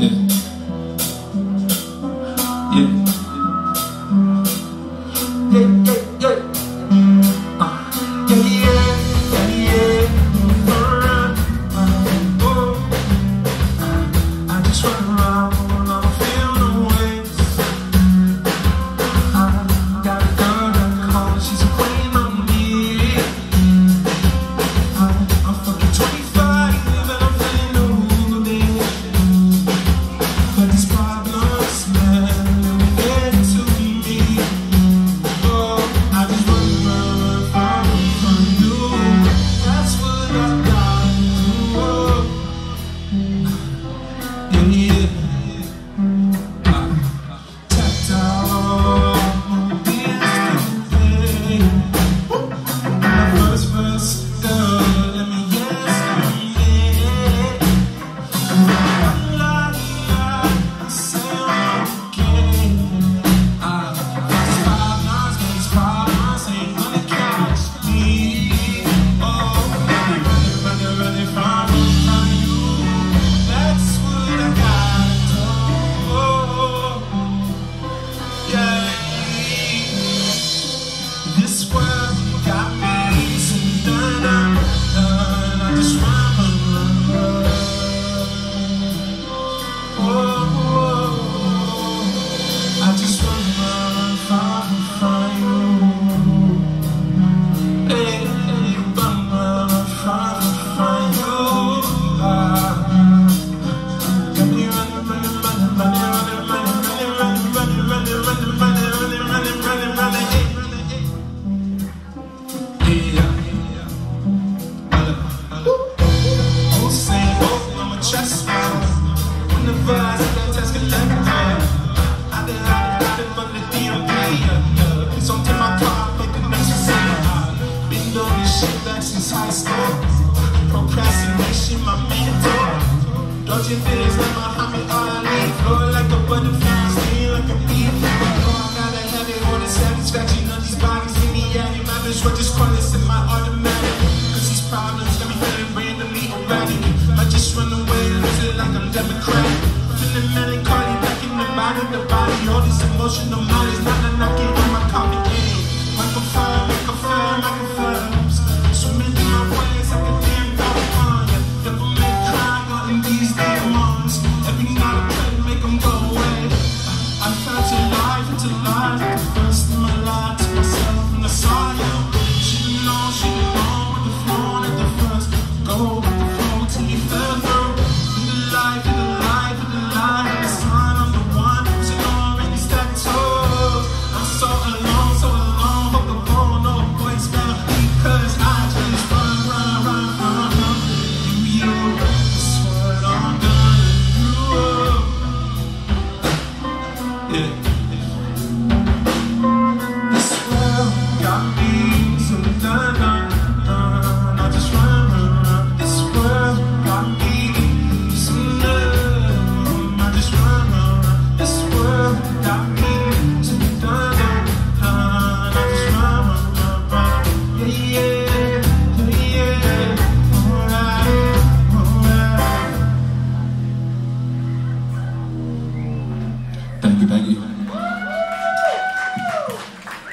Yeah. Yeah. yeah. Dodging things like Muhammad Ali Flow like a butterfly, sting like a bee know I gotta have it on the satisfaction of these bodies in the alley My bitch what just call this in my automatic Cause these problems got me feeling randomly erratic I just run away, lose it like I'm Democratic Feeling melancholy, back in the body, the body. All this emotional mileage, not knocking